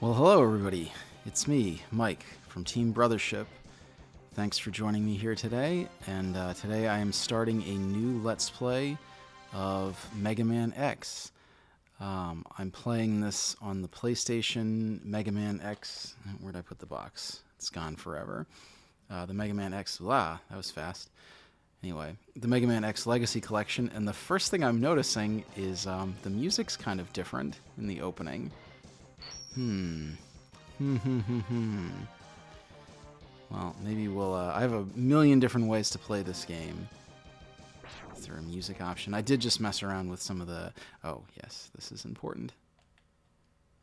Well, hello, everybody. It's me, Mike, from Team Brothership. Thanks for joining me here today. And uh, today I am starting a new Let's Play of Mega Man X. Um, I'm playing this on the PlayStation Mega Man X. Where'd I put the box? It's gone forever. Uh, the Mega Man X. Ah, that was fast. Anyway, the Mega Man X Legacy Collection. And the first thing I'm noticing is um, the music's kind of different in the opening. Hmm. Hmm, hmm, hmm, hmm. Well, maybe we'll. Uh, I have a million different ways to play this game. There a music option? I did just mess around with some of the. Oh, yes, this is important.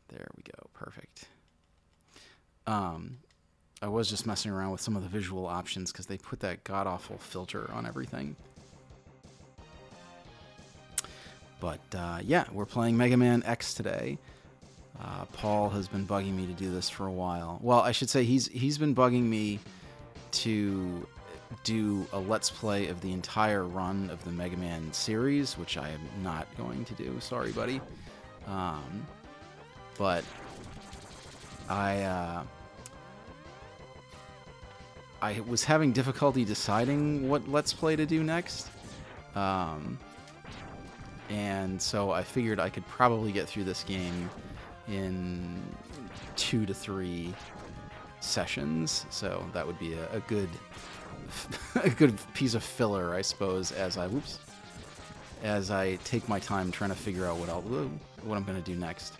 There we go. Perfect. Um, I was just messing around with some of the visual options because they put that god awful filter on everything. But uh, yeah, we're playing Mega Man X today. Uh, Paul has been bugging me to do this for a while. Well, I should say he's he's been bugging me to do a let's play of the entire run of the Mega Man series, which I am not going to do. Sorry, buddy. Um, but I uh, I was having difficulty deciding what let's play to do next. Um, and so I figured I could probably get through this game in two to three sessions. So that would be a, a good a good piece of filler, I suppose, as I whoops as I take my time trying to figure out what I'll what I'm going to do next.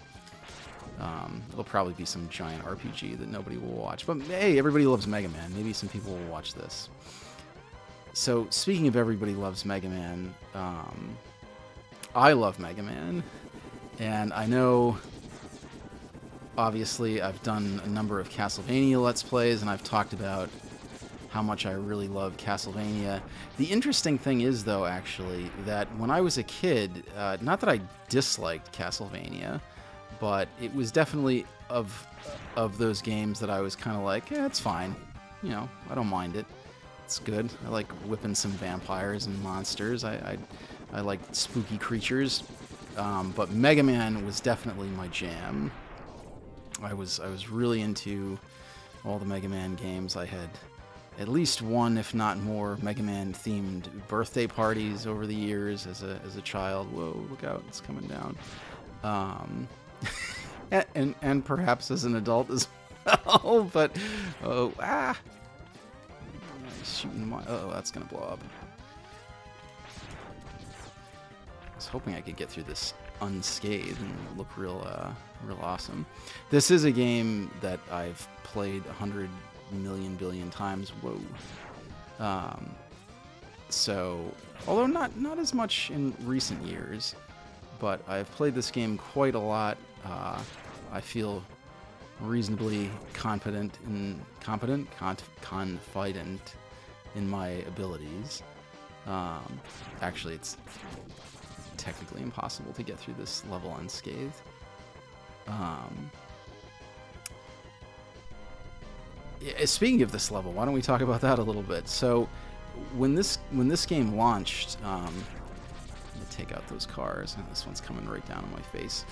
Um, it'll probably be some giant RPG that nobody will watch. But hey, everybody loves Mega Man. Maybe some people will watch this. So speaking of everybody loves Mega Man, um, I love Mega Man, and I know obviously I've done a number of Castlevania Let's Plays, and I've talked about how much I really love Castlevania. The interesting thing is, though, actually, that when I was a kid, uh, not that I disliked Castlevania, but it was definitely of of those games that I was kind of like, yeah, it's fine. You know, I don't mind it. It's good. I like whipping some vampires and monsters. I I, I like spooky creatures. Um, but Mega Man was definitely my jam. I was I was really into all the Mega Man games. I had at least one, if not more, Mega Man themed birthday parties over the years as a as a child. Whoa, look out, it's coming down. Um, and, and, and perhaps as an adult as well. But oh ah, shooting my oh that's gonna blow up. I was hoping I could get through this unscathed and look real uh, real awesome. This is a game that I've played a hundred million billion times. Whoa. Um, so, although not not as much in recent years, but I've played this game quite a lot. Uh, I feel reasonably confident in competent, conf- confident in my abilities. Um, actually, it's technically impossible to get through this level unscathed. Um, speaking of this level, why don't we talk about that a little bit? So, when this when this game launched, um, let me take out those cars. this one's coming right down on my face.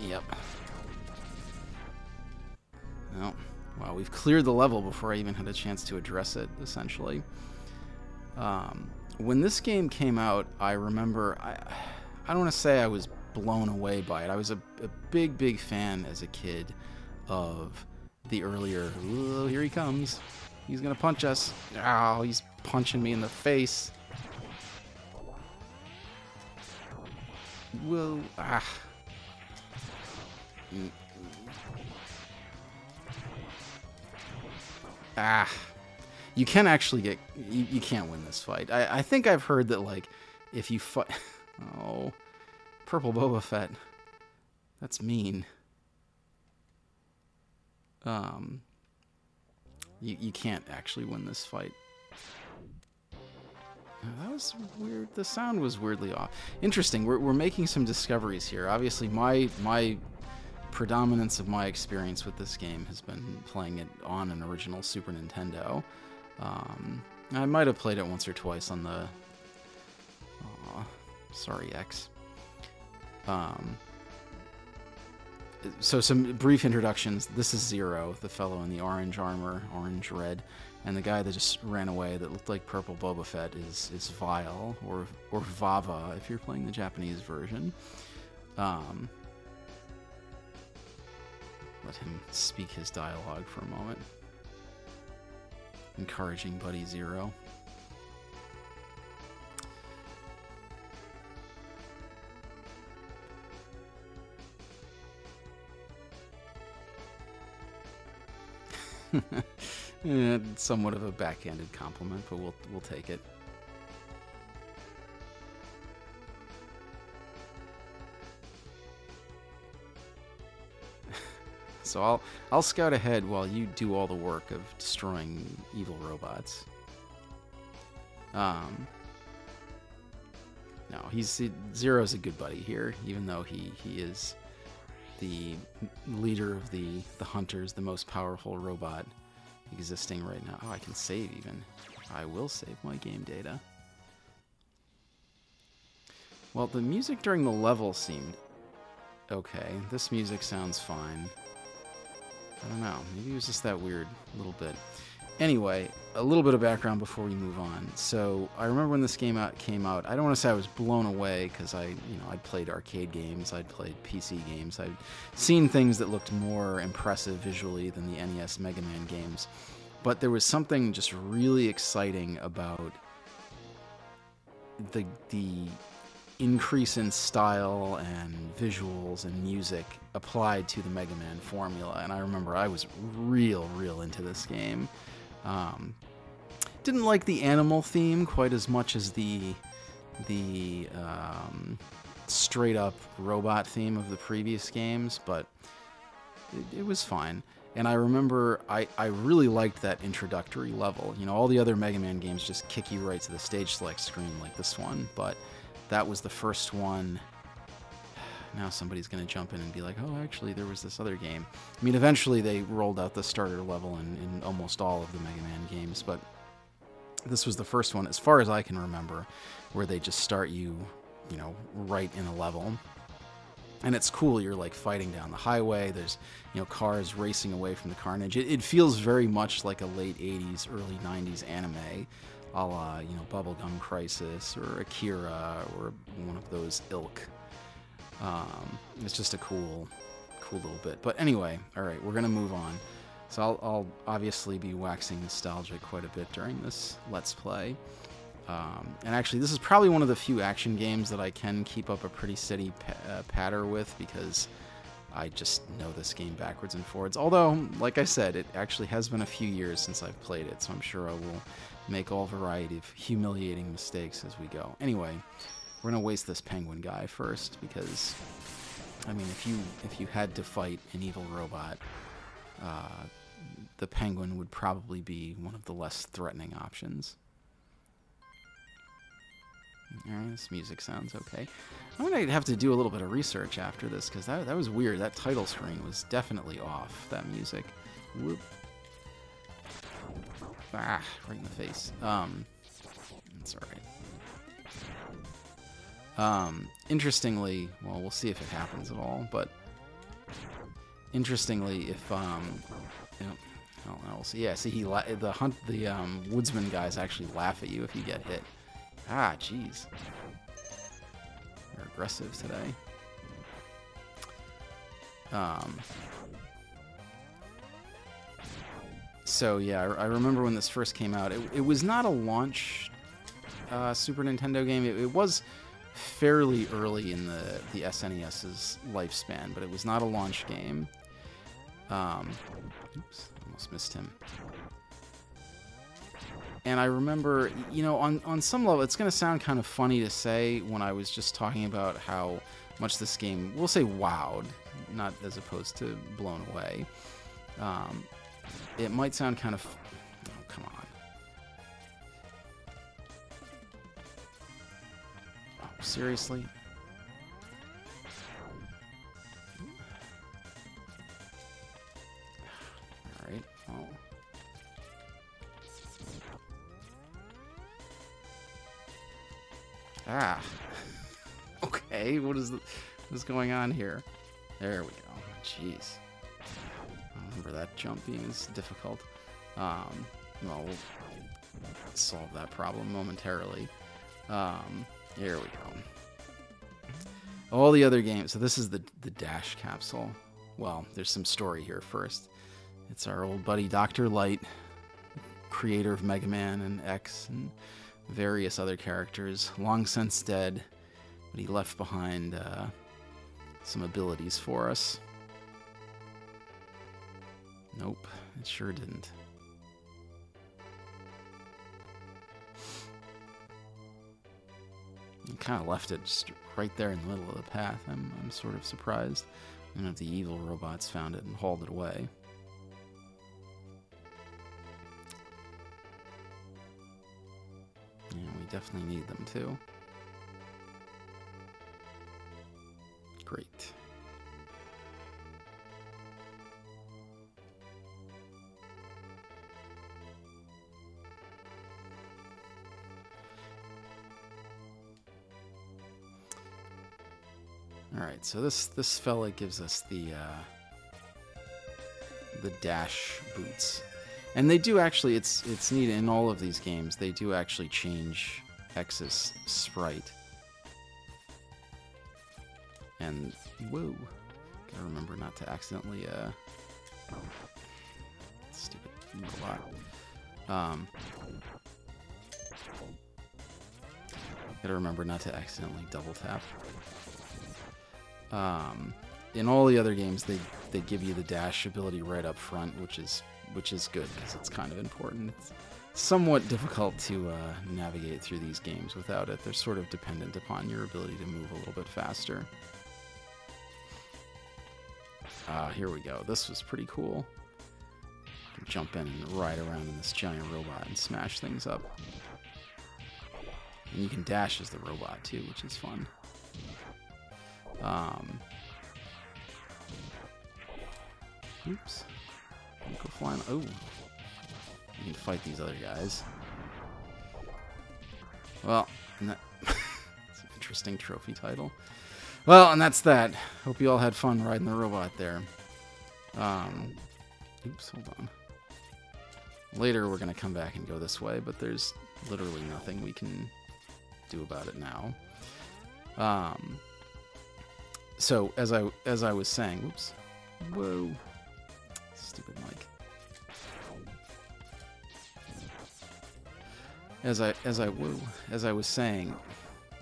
Yep. Well, wow, we've cleared the level before I even had a chance to address it. Essentially, um, when this game came out, I remember I I don't want to say I was blown away by it. I was a, a big, big fan as a kid of the earlier. Here he comes. He's gonna punch us. Oh, he's punching me in the face. Whoa. Ah. Ah. You can actually get. You, you can't win this fight. I, I think I've heard that, like, if you fight. Oh. Purple Boba Fett. That's mean. Um, you, you can't actually win this fight. That was weird. The sound was weirdly off. Interesting. We're, we're making some discoveries here. Obviously, my my predominance of my experience with this game has been playing it on an original Super Nintendo. Um, I might have played it once or twice on the. Sorry, X. Um, so some brief introductions. This is Zero, the fellow in the orange armor, orange red, and the guy that just ran away that looked like purple Boba Fett is is Vile or or Vava if you're playing the Japanese version. Um, let him speak his dialogue for a moment. Encouraging Buddy Zero. somewhat of a backhanded compliment, but we'll we'll take it. so I'll I'll scout ahead while you do all the work of destroying evil robots. Um. No, he's he, Zero's a good buddy here, even though he he is the leader of the the hunters, the most powerful robot existing right now. Oh, I can save even. I will save my game data. Well, the music during the level seemed okay. This music sounds fine. I don't know. Maybe it was just that weird little bit. Anyway, a little bit of background before we move on. So I remember when this game out came out. I don't want to say I was blown away because I, you know, I'd played arcade games, I'd played PC games, I'd seen things that looked more impressive visually than the NES Mega Man games. But there was something just really exciting about the the increase in style and visuals and music applied to the Mega Man formula. And I remember I was real, real into this game. Um, didn't like the animal theme quite as much as the the um, straight up robot theme of the previous games, but it, it, was fine. And I remember I, I really liked that introductory level. You know, all the other Mega Man games just kick you right to the stage select screen like this one, but that was the first one now somebody's going to jump in and be like, oh, actually, there was this other game. I mean, eventually they rolled out the starter level in, in almost all of the Mega Man games, but this was the first one, as far as I can remember, where they just start you, you know, right in a level. And it's cool. You're like fighting down the highway. There's, you know, cars racing away from the carnage. It, it feels very much like a late 80s, early 90s anime, a la, you know, Bubblegum Crisis or Akira or one of those ilk. Um, it's just a cool, cool little bit. But anyway, all right, we're gonna move on. So I'll, I'll obviously be waxing nostalgic quite a bit during this Let's Play. Um, and actually, this is probably one of the few action games that I can keep up a pretty steady uh, patter with because I just know this game backwards and forwards. Although, like I said, it actually has been a few years since I've played it, so I'm sure I will make all variety of humiliating mistakes as we go. Anyway, we're gonna waste this penguin guy first because, I mean, if you if you had to fight an evil robot, uh, the penguin would probably be one of the less threatening options. This music sounds okay. I'm gonna have to do a little bit of research after this because that, that was weird. That title screen was definitely off, that music. Whoop. Ah, right in the face. Um, that's alright. Um, interestingly, well, we'll see if it happens at all, but interestingly, if, um, you know, oh, we'll see. Yeah, see, he the hunt, the um, woodsman guys actually laugh at you if you get hit. Ah, jeez. They're aggressive today. Um, so yeah, I, I, remember when this first came out. It, it was not a launch uh, Super Nintendo game. It, it was fairly early in the, the SNES's lifespan, but it was not a launch game. Um, oops, almost missed him. And I remember, you know, on, on some level, it's going to sound kind of funny to say when I was just talking about how much this game, we'll say wowed, not as opposed to blown away. Um, it might sound kind of Seriously? Alright, well. Ah. okay, what is, the, what is going on here? There we go. Jeez. I remember that jump being difficult. Um, well, we'll solve that problem momentarily. Um, here we go. All the other games. So this is the the dash capsule. Well, there's some story here first. It's our old buddy Dr. Light, creator of Mega Man and X and various other characters, long since dead, but he left behind uh, some abilities for us. Nope, it sure didn't. Kind of left it just right there in the middle of the path. I'm, I'm sort of surprised. Know if the evil robots found it and hauled it away. Yeah, we definitely need them too. Great. All right, so this this fella gives us the uh, the dash boots, and they do actually. It's it's neat in all of these games. They do actually change X's sprite, and whoa, gotta remember not to accidentally uh, stupid. Um, gotta remember not to accidentally double tap. Um, in all the other games, they they give you the dash ability right up front, which is which is good because it's kind of important. It's somewhat difficult to uh, navigate through these games without it. They're sort of dependent upon your ability to move a little bit faster. Ah, uh, here we go. This was pretty cool. Jump in and ride around in this giant robot and smash things up. And you can dash as the robot too, which is fun. Um, oops. Go flying. Oh. You can fight these other guys. Well, that, an interesting trophy title. Well, and that's that. Hope you all had fun riding the robot there. Um, oops, hold on. Later, we're going to come back and go this way, but there's literally nothing we can do about it now. Um, so as I as I was saying, whoops, whoa, stupid mic. As I as I whoa, as I was saying,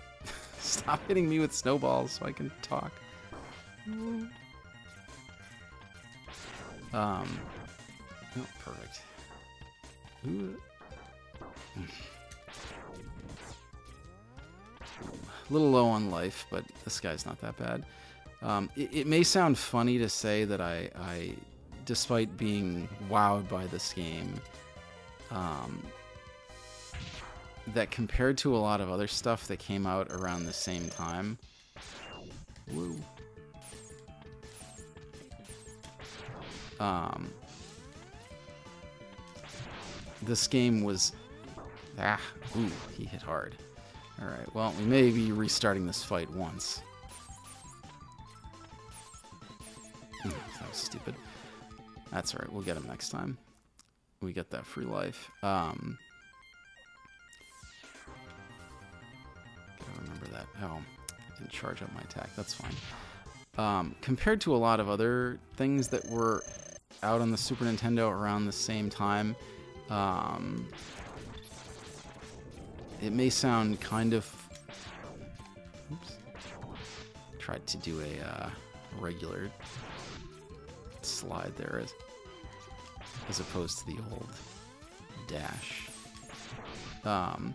stop hitting me with snowballs so I can talk. Um, oh, perfect. A little low on life, but this guy's not that bad. Um, it, it, may sound funny to say that I, I despite being wowed by this game, um, that compared to a lot of other stuff that came out around the same time, woo, um, this game was, ah, ooh, he hit hard. Alright, well, we may be restarting this fight once. That was stupid. That's alright, we'll get him next time. We get that free life. Um, gotta remember that. Oh, I didn't charge up my attack. That's fine. Um, compared to a lot of other things that were out on the Super Nintendo around the same time, um, it may sound kind of... Oops. Tried to do a uh, regular slide there as, as opposed to the old dash. Um,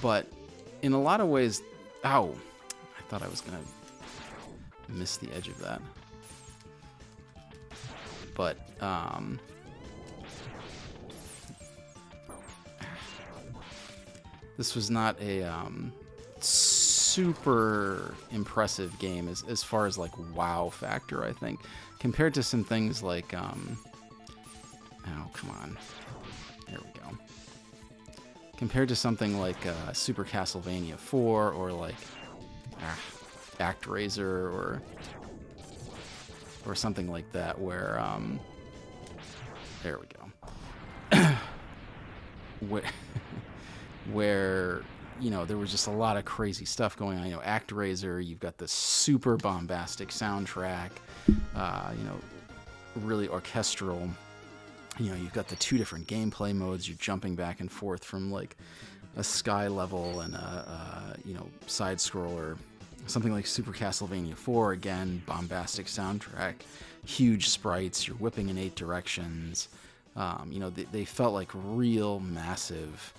but in a lot of ways... Ow! I thought I was going to miss the edge of that. But, um, this was not a um, super impressive game as, as far as like wow factor, I think, compared to some things like, um, oh, come on. There we go. Compared to something like uh, Super Castlevania 4 or like, ah, ActRaiser or or something like that, where um, there we go, where, where you know there was just a lot of crazy stuff going on. You know, ActRaiser, you've got the super bombastic soundtrack, uh, you know, really orchestral. You know, you've got the two different gameplay modes. You're jumping back and forth from like a sky level and a, a you know side scroller something like Super Castlevania 4 again bombastic soundtrack huge sprites you're whipping in eight directions um, you know they, they, felt like real massive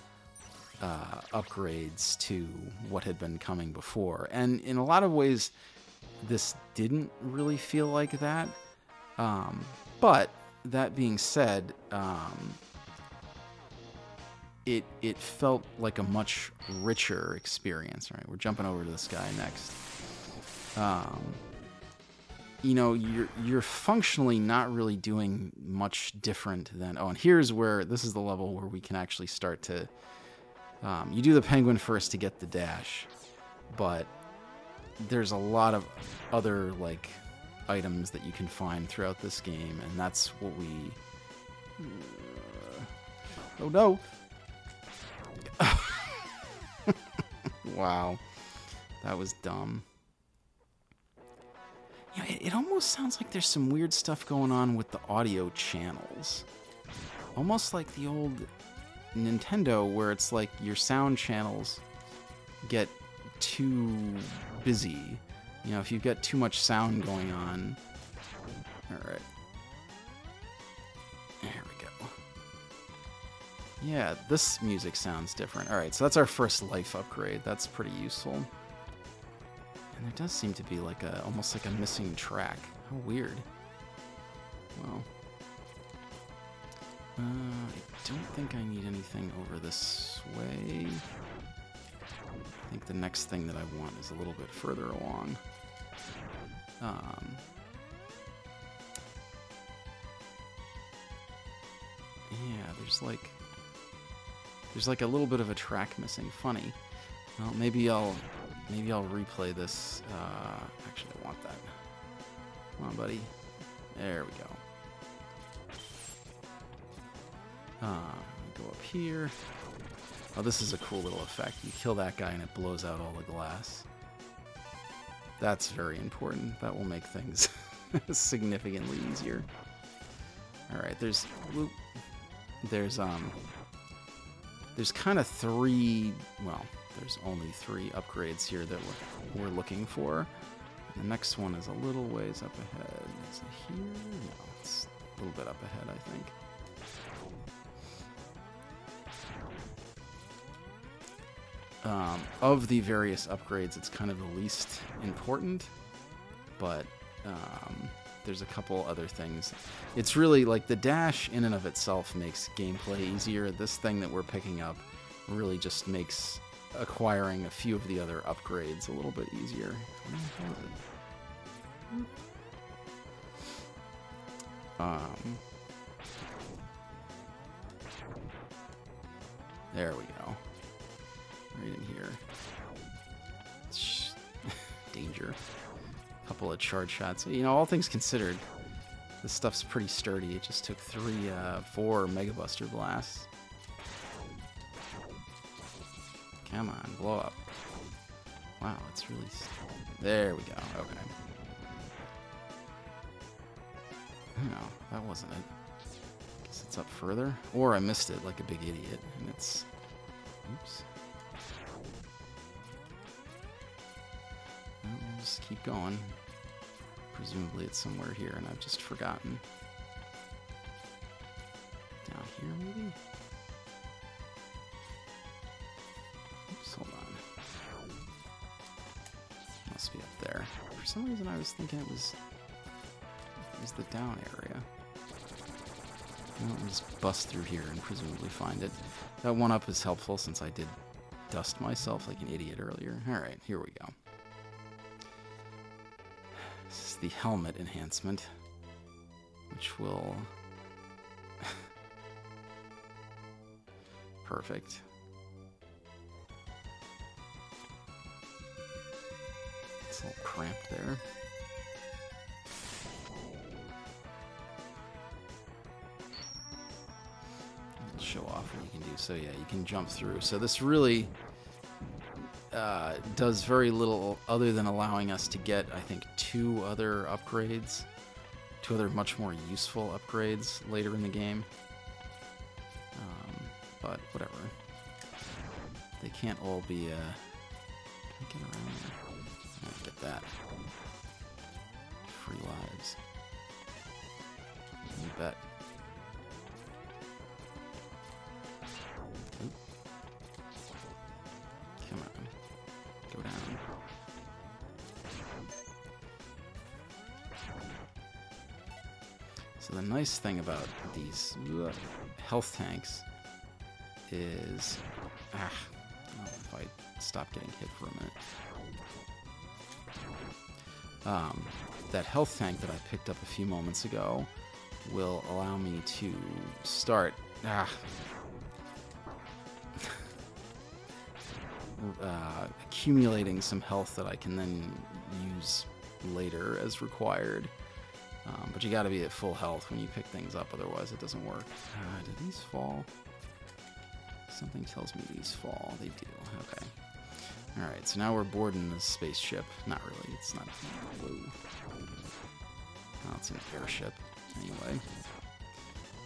uh, upgrades to what had been coming before and in a lot of ways this didn't really feel like that um, but that being said um, it it felt like a much richer experience. Right, we're jumping over to this guy next. Um, you know, you're you're functionally not really doing much different than. Oh, and here's where this is the level where we can actually start to. Um, you do the penguin first to get the dash, but there's a lot of other like items that you can find throughout this game, and that's what we. Oh no! wow. That was dumb. You know, it, it, almost sounds like there's some weird stuff going on with the audio channels. Almost like the old Nintendo, where it's like your sound channels get too busy. You know, if you've got too much sound going on. Alright. There we go. Yeah, this music sounds different. Alright, so that's our first life upgrade. That's pretty useful. And there does seem to be like a almost like a missing track. How weird. Well. Uh, I don't think I need anything over this way. I think the next thing that I want is a little bit further along. Um, yeah, there's like there's like a little bit of a track missing. Funny. Well, maybe I'll maybe I'll replay this. Uh, actually, I want that. Come on, buddy. There we go. Uh, go up here. Oh, this is a cool little effect. You kill that guy and it blows out all the glass. That's very important. That will make things significantly easier. All right, there's there's um there's kind of three, well, there's only three upgrades here that we're, we're looking for. The next one is a little ways up ahead. Is it here? No, it's a little bit up ahead, I think. Um, of the various upgrades, it's kind of the least important, but um, there's a couple other things. It's really like the dash in and of itself makes gameplay easier. This thing that we're picking up really just makes acquiring a few of the other upgrades a little bit easier. Um, there we go. Right in here. Danger A couple of charge shots. You know, all things considered, this stuff's pretty sturdy. It just took three, uh, four Mega Buster blasts. Come on, blow up. Wow, it's really... There we go, okay. No, that wasn't it. Guess it's up further. Or I missed it like a big idiot, and it's... Oops. Just keep going. Presumably it's somewhere here and I've just forgotten. Down here, maybe? Oops, hold on. Must be up there. For some reason I was thinking it was, it was the down area. I'll just bust through here and presumably find it. That one up is helpful since I did dust myself like an idiot earlier. Alright, here we go the helmet enhancement, which will... Perfect. It's a little cramped there. show off what you can do. So yeah, you can jump through. So this really uh, does very little other than allowing us to get, I think, two other upgrades, two other much more useful upgrades later in the game. Um, but whatever. They can't all be. Uh, get around get that. Free lives. You bet. The nice thing about these health tanks is, ah, if I stop getting hit for a minute. Um, that health tank that I picked up a few moments ago will allow me to start ah, uh, accumulating some health that I can then use later as required. Um, but you got to be at full health when you pick things up, otherwise it doesn't work. Uh, did these fall? Something tells me these fall. They do. Okay. All right. So now we're boarding the spaceship. Not really. It's not. Whoa. Oh, it's an airship. Anyway.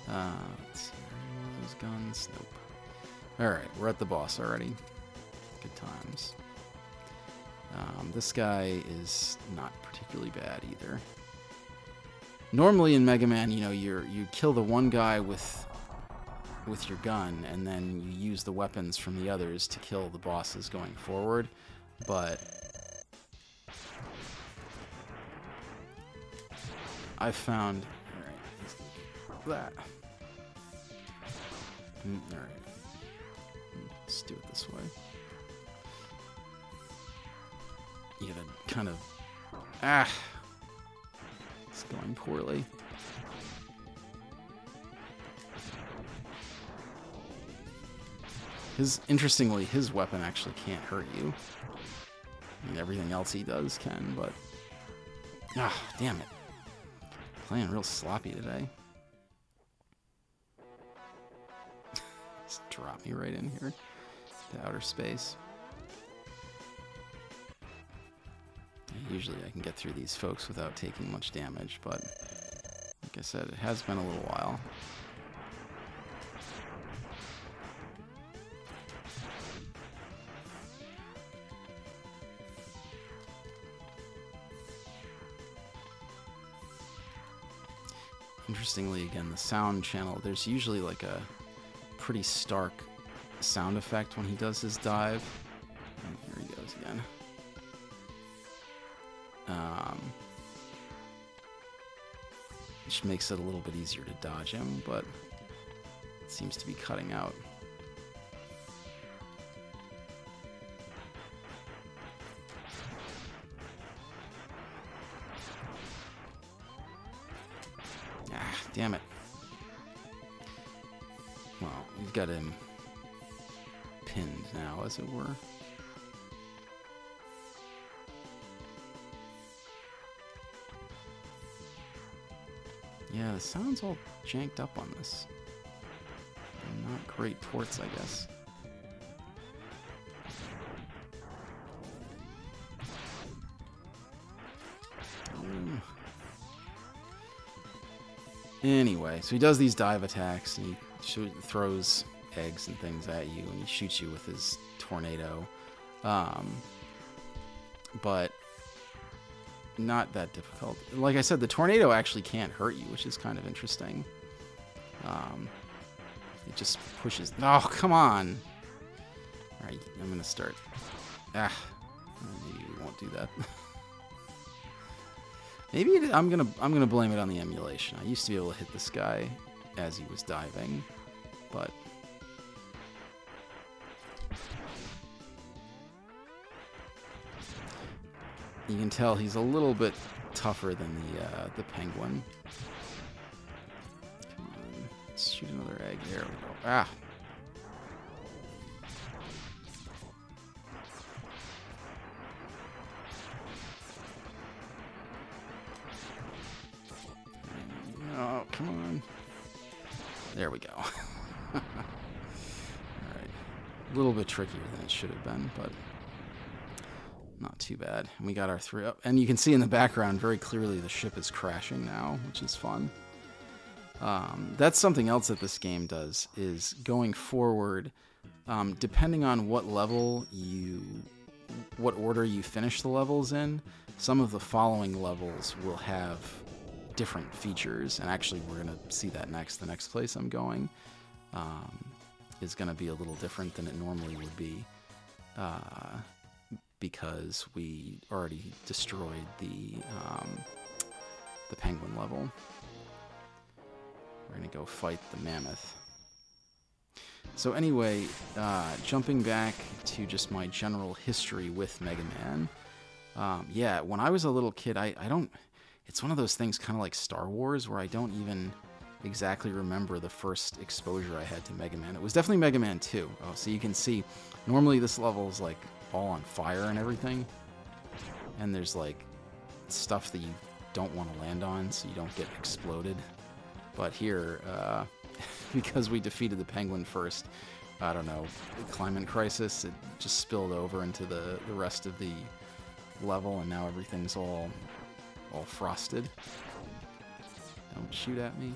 Uh, let's see. those guns? Nope. All right. We're at the boss already. Good times. Um, this guy is not particularly bad either normally in Mega Man, you know, you you kill the one guy with with your gun, and then you use the weapons from the others to kill the bosses going forward. But I found that. Mm, all right, let's do it this way. You gotta kind of ah going poorly. His interestingly, his weapon actually can't hurt you. I mean, everything else he does can, but ah, damn it, playing real sloppy today. Just drop me right in here to outer space. Usually I can get through these folks without taking much damage, but like I said, it has been a little while. Interestingly, again, the sound channel, there's usually like a pretty stark sound effect when he does his dive. Oh, which makes it a little bit easier to dodge him, but it seems to be cutting out. Ah, damn it. Well, we've got him pinned now, as it were. Yeah, the sound's all janked up on this. Not great ports, I guess. Anyway, so he does these dive attacks and he shoot, throws eggs and things at you and he shoots you with his tornado. Um, but not that difficult. Like I said, the tornado actually can't hurt you, which is kind of interesting. Um, it just pushes. Oh, come on! All right, I'm gonna start. Ah, maybe we won't do that. maybe it, I'm gonna I'm gonna blame it on the emulation. I used to be able to hit this guy as he was diving, but You can tell he's a little bit tougher than the uh, the penguin. Come on, let's shoot another egg. There we go. Ah. Oh, come on. There we go. All right. A little bit trickier than it should have been, but not too bad. And we got our three up. And you can see in the background very clearly the ship is crashing now, which is fun. Um, that's something else that this game does, is going forward, um, depending on what level you, what order you finish the levels in, some of the following levels will have different features. And actually, we're going to see that next. The next place I'm going um, is going to be a little different than it normally would be. Uh, because we already destroyed the um, the penguin level. We're gonna go fight the mammoth. So anyway, uh, jumping back to just my general history with Mega Man. Um, yeah, when I was a little kid, I, I don't. It's one of those things, kind of like Star Wars, where I don't even exactly remember the first exposure I had to Mega Man. It was definitely Mega Man 2. Oh, so you can see, normally this level is like all on fire and everything. And there's like stuff that you don't want to land on so you don't get exploded. But here, uh, because we defeated the penguin first, I don't know, climate crisis, it just spilled over into the, the rest of the level and now everything's all all frosted. Don't shoot at me.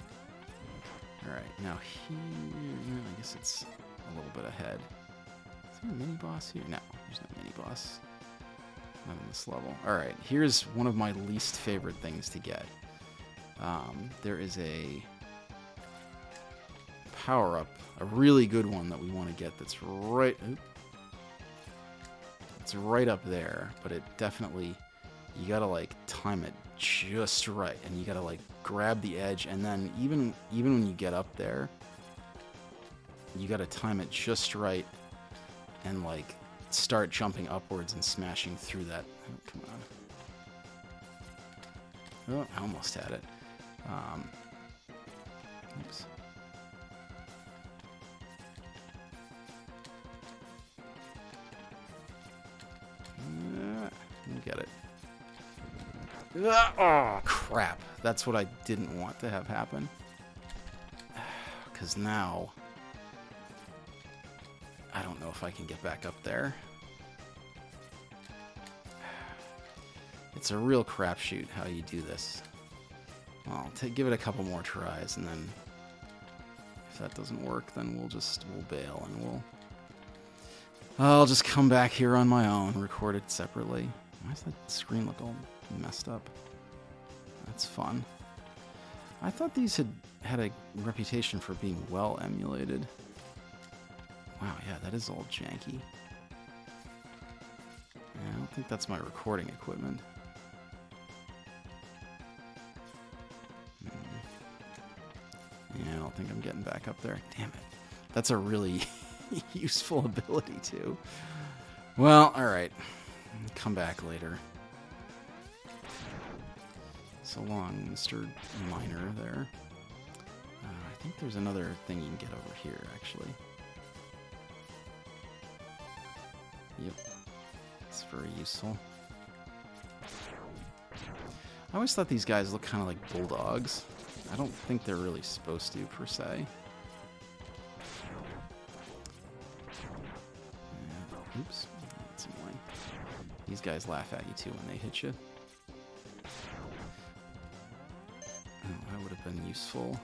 Alright, now here, I guess it's a little bit ahead. Is there a mini boss here? No, there's no mini boss. Not on this level. Alright, here's one of my least favorite things to get. Um, there is a power up, a really good one that we want to get that's right. it's right up there, but it definitely you gotta like time it just right, and you gotta like grab the edge, and then even even when you get up there, you gotta time it just right, and like start jumping upwards and smashing through that. Oh, come on. Oh, I almost had it. Um, oops. get it. Oh, crap. That's what I didn't want to have happen. Because now... I don't know if I can get back up there. It's a real crapshoot how you do this. Take, give it a couple more tries, and then if that doesn't work, then we'll just we'll bail and we'll. I'll just come back here on my own, record it separately. Why does that screen look all messed up? That's fun. I thought these had had a reputation for being well emulated. Wow, yeah, that is all janky. I think that's my recording equipment. Hmm. Yeah, I don't think I'm getting back up there. Damn it. That's a really useful ability, too. Well, alright. Come back later. So long, Mr. Miner there. Uh, I think there's another thing you can get over here, actually. Very useful. I always thought these guys look kind of like bulldogs. I don't think they're really supposed to, per se. oops. That's annoying. These guys laugh at you, too, when they hit you. Oh, that would have been useful.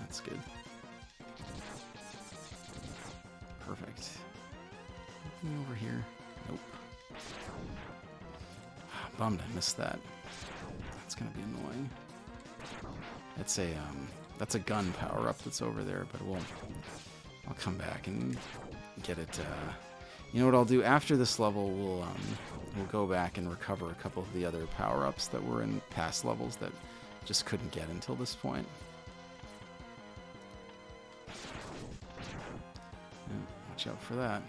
That's good. Perfect. Anything over here? Nope. Bummed I missed that. That's gonna be annoying. It's a um, that's a gun power up that's over there, but we'll I'll come back and get it. Uh, you know what I'll do after this level? We'll um, we'll go back and recover a couple of the other power ups that were in past levels that just couldn't get until this point. Watch out for that.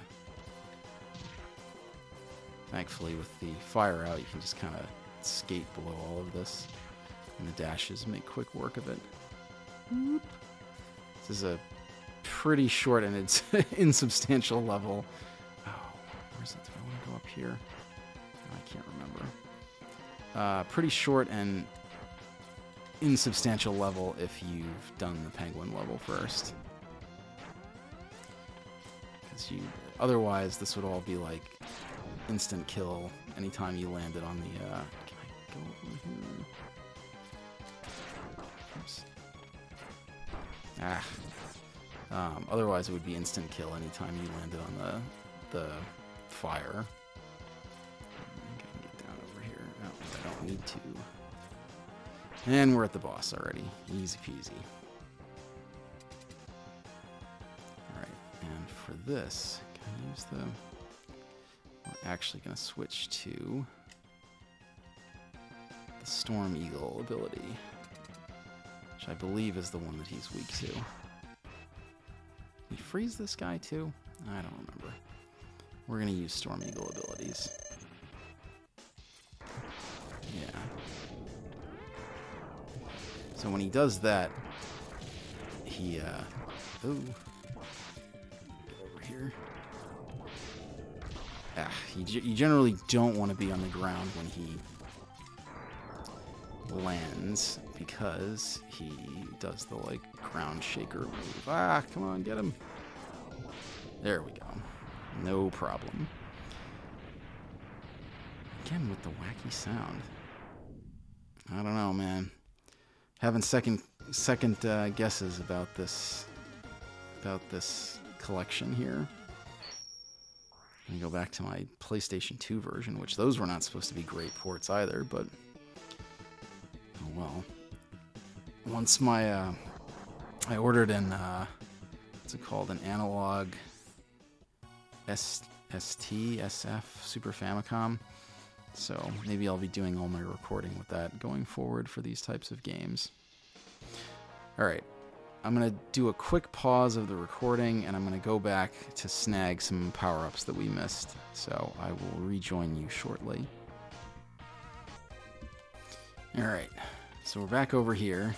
Thankfully, with the fire out, you can just kind of skate below all of this. And the dashes make quick work of it. This is a pretty short and it's insubstantial level. Oh, where's it? Do I want to go up here? I can't remember. uh, pretty short and insubstantial level if you've done the penguin level first. Because you, otherwise, this would all be like instant kill anytime you landed on the. Uh, can I go over here? Oops. Ah. Um, otherwise, it would be instant kill anytime you landed on the the fire. I can get down over here. No, I don't need to. And we're at the boss already. Easy peasy. This, can I use the... We're actually going to switch to the Storm Eagle ability, which I believe is the one that he's weak to. We freeze this guy too? I don't remember. We're going to use Storm Eagle abilities. Yeah. So when he does that, he, uh, ooh, you, you generally don't want to be on the ground when he lands because he does the, like, ground shaker move. Ah, come on, get him. There we go. No problem. Again with the wacky sound. I don't know, man having second second uh, guesses about this about this collection here. Let me go back to my PlayStation 2 version, which those were not supposed to be great ports either, but oh well. Once my uh, I ordered an uh, what's it called an analog S ST SF Super Famicom so maybe I'll be doing all my recording with that going forward for these types of games. All right, I'm going to do a quick pause of the recording and I'm going to go back to snag some power-ups that we missed. So I will rejoin you shortly. All right, so we're back over here.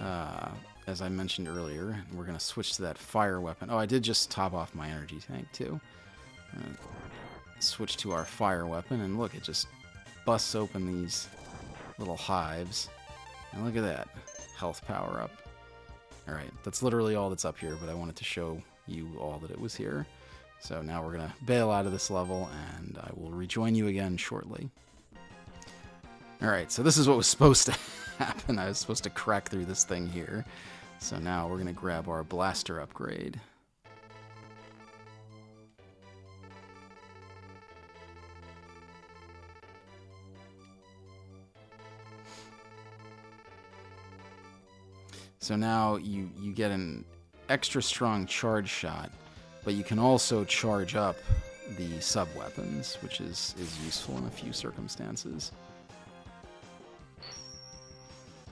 Uh, as I mentioned earlier, we're going to switch to that fire weapon. Oh, I did just top off my energy tank too. Uh, switch to our fire weapon, and look, it just busts open these little hives. And look at that, health power up. Alright, that's literally all that's up here, but I wanted to show you all that it was here. So now we're going to bail out of this level, and I will rejoin you again shortly. Alright, so this is what was supposed to happen. I was supposed to crack through this thing here. So now we're going to grab our blaster upgrade. So now you, you get an extra strong charge shot, but you can also charge up the sub weapons, which is, is useful in a few circumstances.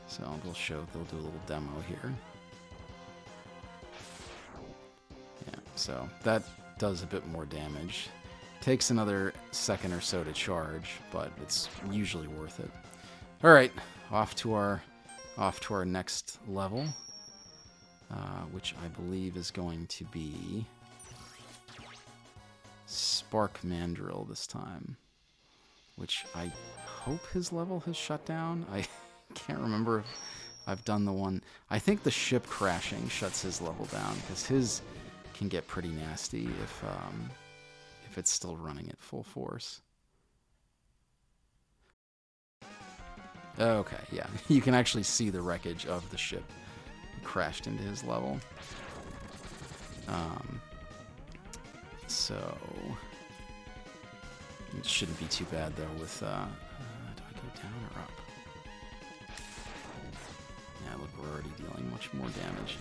So they'll show, they'll do a little demo here. Yeah, so that does a bit more damage. Takes another second or so to charge, but it's usually worth it. Alright, off to our off to our next level, uh, which I believe is going to be Spark Mandrill this time, which I hope his level has shut down. I can't remember if I've done the one. I think the ship crashing shuts his level down because his can get pretty nasty if um, if it's still running at full force. Okay, yeah. You can actually see the wreckage of the ship crashed into his level. Um, so it shouldn't be too bad though. With uh, uh, do I go down or up? Yeah, look, we're already dealing much more damage.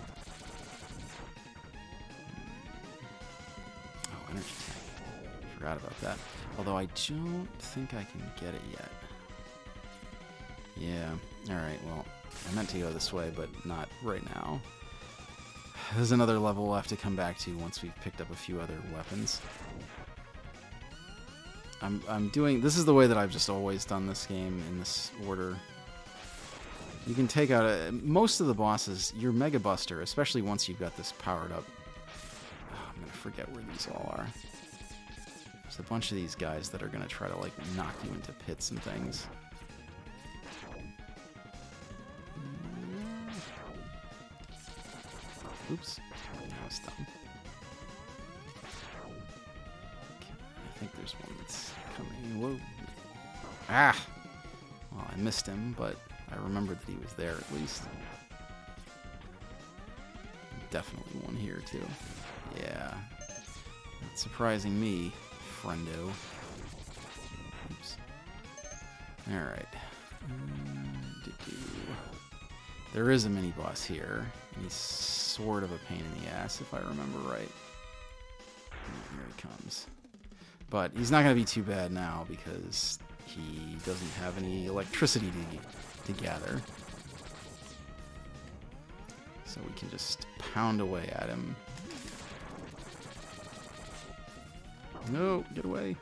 Oh, energy tank. Forgot about that. Although I don't think I can get it yet. Yeah, alright, well, I meant to go this way, but not right now. There's another level we'll have to come back to once we've picked up a few other weapons. I'm, I'm doing... This is the way that I've just always done this game, in this order. You can take out... A, most of the bosses, your Mega Buster, especially once you've got this powered up... Oh, I'm going to forget where these all are. There's a bunch of these guys that are going to try to, like, knock you into pits and things. Oops. That was dumb. I think there's one that's coming. Whoa. Ah! Well, I missed him, but I remembered that he was there at least. Definitely one here, too. Yeah. Not surprising me, friendo. Oops. Alright. There is a mini boss here, and he's sort of a pain in the ass, if I remember right. Here he comes. But he's not going to be too bad now because he doesn't have any electricity to, to gather. So we can just pound away at him. No, get away.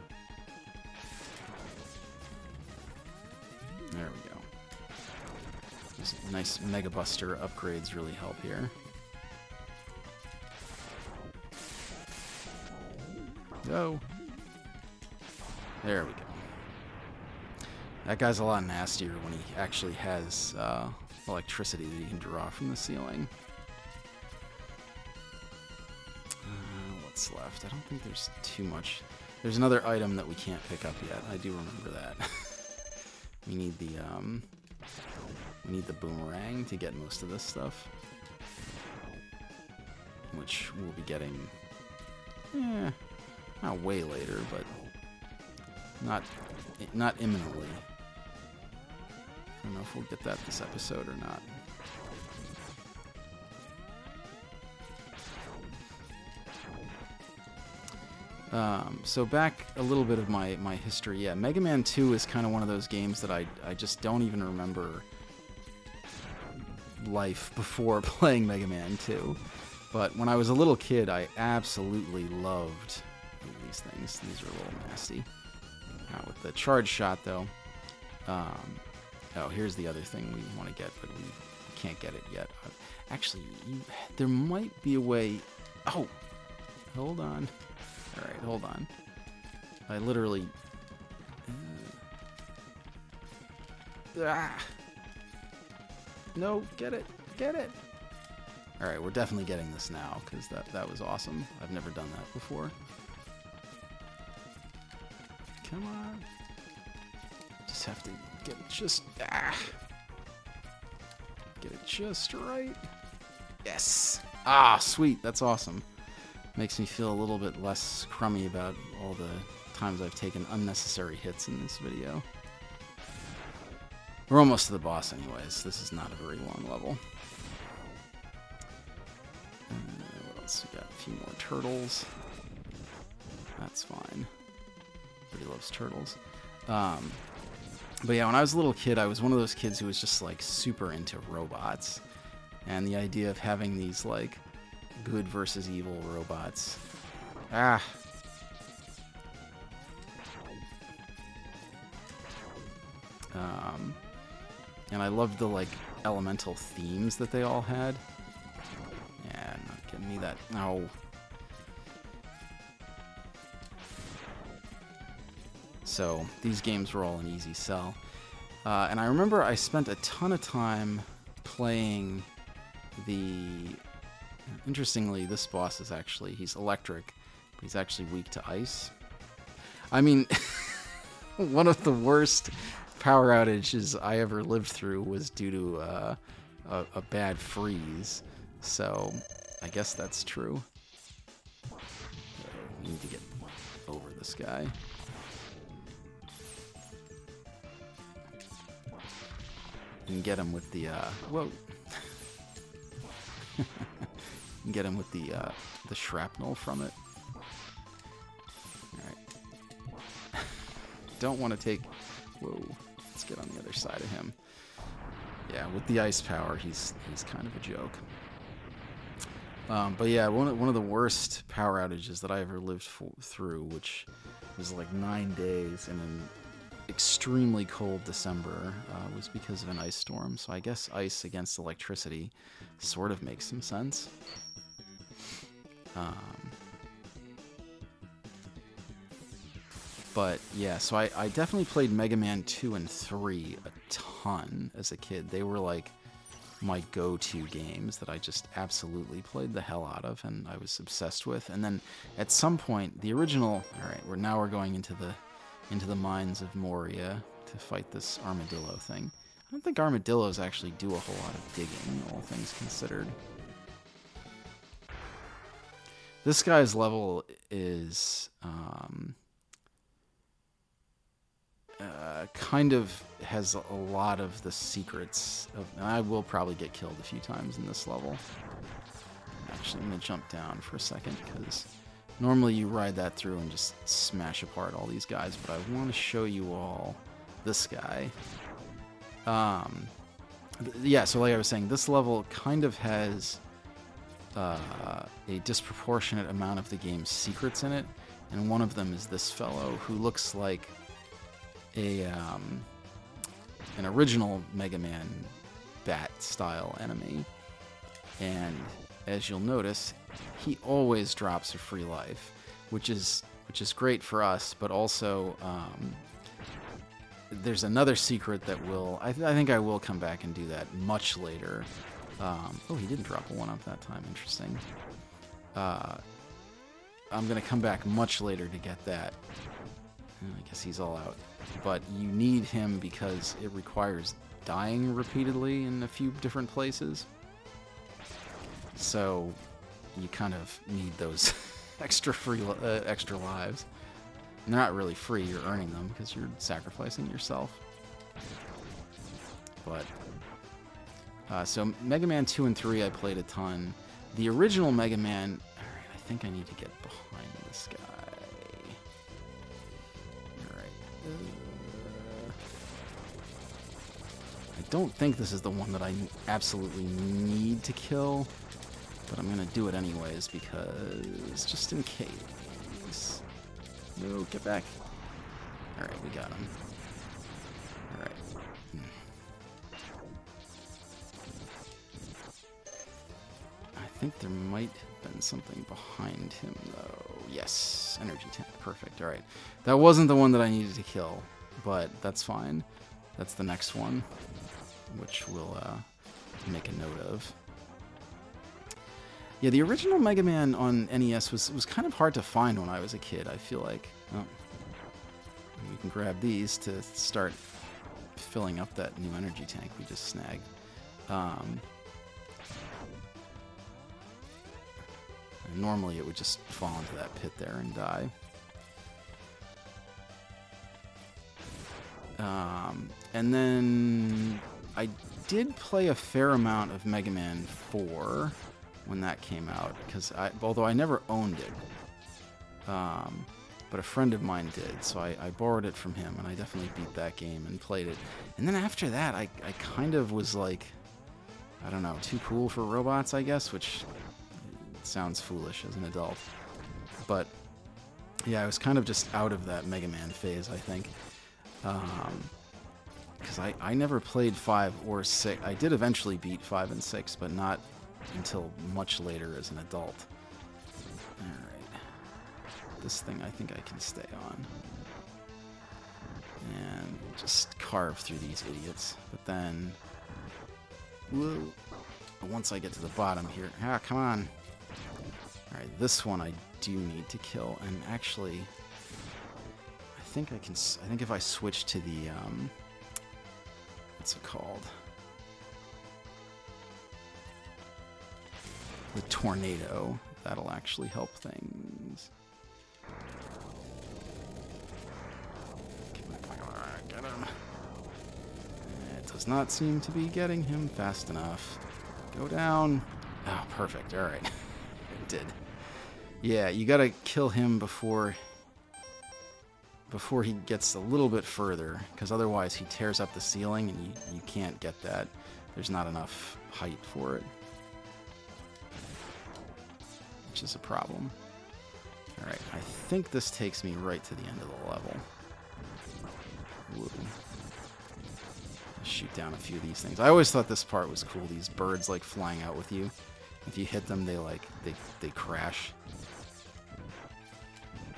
These nice Mega Buster upgrades really help here. Go. There we go. That guy's a lot nastier when he actually has uh, electricity that he can draw from the ceiling. Uh, what's left? I don't think there's too much. There's another item that we can't pick up yet. I do remember that. we need the um, we need the boomerang to get most of this stuff, which we'll be getting. Eh, not way later, but not not imminently. I don't know if we'll get that this episode or not. Um, so back a little bit of my, my history. Yeah, Mega Man 2 is kind of one of those games that I, I just don't even remember life before playing Mega Man 2. But when I was a little kid, I absolutely loved these things. These are a little nasty. Not with the charge shot, though. Um, oh, here's the other thing we want to get, but we can't get it yet. Uh, actually, you, there might be a way... Oh! Hold on. Alright, hold on. I literally... Uh, ah! No, get it! Get it! Alright, we're definitely getting this now, because that, that was awesome. I've never done that before. Come on. Just have to get it just... Ah! Get it just right. Yes! Ah, sweet. That's awesome. Makes me feel a little bit less crummy about all the times I've taken unnecessary hits in this video. We're almost to the boss anyways. This is not a very long level. Uh, what else? We got a few more turtles. That's fine. Everybody loves turtles. Um, but yeah, when I was a little kid, I was one of those kids who was just like super into robots. And the idea of having these like good versus evil robots. Ah. Um, and I loved the like elemental themes that they all had. Yeah, not getting me that. No. So these games were all an easy sell. Uh, and I remember I spent a ton of time playing the Interestingly, this boss is actually, he's electric, but he's actually weak to ice. I mean, one of the worst power outages I ever lived through was due to uh, a, a, bad freeze. So, I guess that's true. we need to get over this guy. And get him with the, uh, whoa. get him with the uh, the shrapnel from it. Alright. Don't want to take... Whoa. Let's get on the other side of him. Yeah, with the ice power, he's he's kind of a joke. Um, but yeah, one of, one of the worst power outages that I ever lived through, which was like nine days in an extremely cold December, uh, was because of an ice storm. So I guess ice against electricity sort of makes some sense. Um, but yeah, so I, I definitely played Mega Man 2 and 3 a ton as a kid. They were like my go-to games that I just absolutely played the hell out of and I was obsessed with. And then at some point, the original. All right, we're now we're going into the into the mines of Moria to fight this armadillo thing. I don't think armadillos actually do a whole lot of digging, all things considered. This guy's level is um, uh, kind of has a lot of the secrets of. I will probably get killed a few times in this level. Actually, I'm gonna jump down for a second because normally you ride that through and just smash apart all these guys, but I want to show you all this guy. Um, yeah, so like I was saying, this level kind of has uh, a disproportionate amount of the game's secrets in it, and one of them is this fellow who looks like a um, an original Mega Man bat style enemy, and as you'll notice, he always drops a free life, which is which is great for us, but also um, there's another secret that will I, th- I, think I will come back and do that much later. Um, oh, he didn't drop a one up that time. Interesting. Uh, I'm gonna come back much later to get that. I guess he's all out but you need him because it requires dying repeatedly in a few different places. So you kind of need those extra free, uh, extra lives. And they're not really free; you're earning them because you're sacrificing yourself. But uh, so Mega Man 2 and 3 I played a ton. The original Mega Man, alright, I think I need to get behind this guy. Don't think this is the one that I absolutely need to kill, but I'm gonna do it anyways because just in case. No, get back. Alright, we got him. Alright. Hmm. I think there might something behind him, though. Yes, energy tank. Perfect. Alright. That wasn't the one that I needed to kill, but that's fine. That's the next one which we'll uh, make a note of. Yeah, the original Mega Man on NES was, was kind of hard to find when I was a kid, I feel like. Oh. We can grab these to start filling up that new energy tank we just snagged. Um, normally it would just fall into that pit there and die. Um, and then I did play a fair amount of Mega Man 4 when that came out, because I, although I never owned it, um, but a friend of mine did, so I, I, borrowed it from him, and I definitely beat that game and played it. And then after that, I, I kind of was like, I don't know, too cool for robots, I guess, which sounds foolish as an adult. But yeah, I was kind of just out of that Mega Man phase, I think. Um, because I, I never played 5 or 6. I did eventually beat 5 and 6, but not until much later as an adult. Alright. This thing I think I can stay on. And just carve through these idiots. But then... Whoa. Once I get to the bottom here... Ah, come on! Alright, this one I do need to kill. And actually... I think I can... I think if I switch to the... Um, what's it called? The tornado. That'll actually help things. Get him. It does not seem to be getting him fast enough. Go down. Oh, perfect. All right. it did. Yeah, you gotta kill him before before he gets a little bit further, because otherwise he tears up the ceiling and you, you can't get that. There's not enough height for it. Which is a problem. Alright, I think this takes me right to the end of the level. Shoot down a few of these things. I always thought this part was cool, these birds like flying out with you. If you hit them, they like, they, they crash.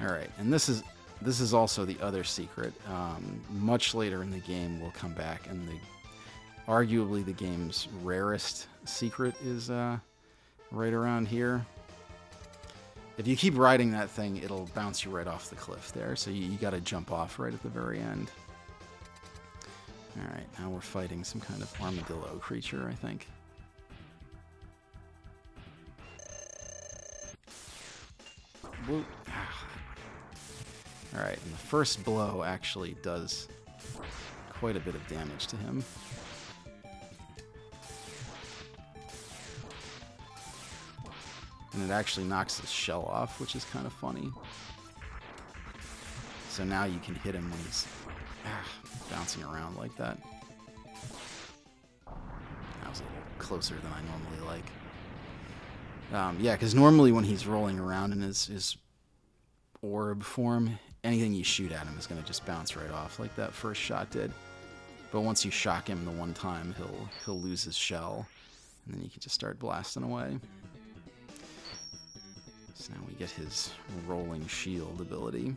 Alright, and this is this is also the other secret. Um, much later in the game, we'll come back, and the arguably the game's rarest secret is uh, right around here. If you keep riding that thing, it'll bounce you right off the cliff there, so you, you got to jump off right at the very end. Alright, now we're fighting some kind of armadillo creature, I think. Alright, and the first blow actually does quite a bit of damage to him. And it actually knocks his shell off, which is kind of funny. So now you can hit him when he's ah, bouncing around like that. That was a little closer than I normally like. Um, yeah, because normally when he's rolling around in his, his orb form, anything you shoot at him is going to just bounce right off like that first shot did. But once you shock him the one time, he'll he'll lose his shell, and then you can just start blasting away. So now we get his rolling shield ability.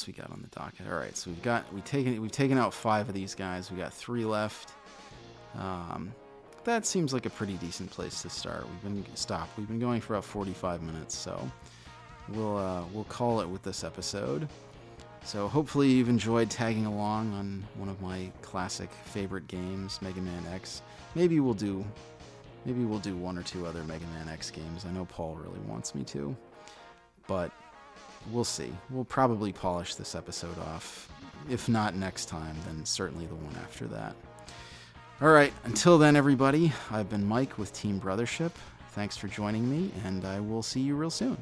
Else we got on the docket? All right, so we've got we taken we've taken out five of these guys. We got three left. Um, that seems like a pretty decent place to start. We've been stop. We've been going for about 45 minutes, so we'll uh, we'll call it with this episode. So hopefully you've enjoyed tagging along on one of my classic favorite games, Mega Man X. Maybe we'll do maybe we'll do one or two other Mega Man X games. I know Paul really wants me to, but we'll see. We'll probably polish this episode off. If not next time, then certainly the one after that. All right, until then, everybody, I've been Mike with Team Brothership. Thanks for joining me, and I will see you real soon.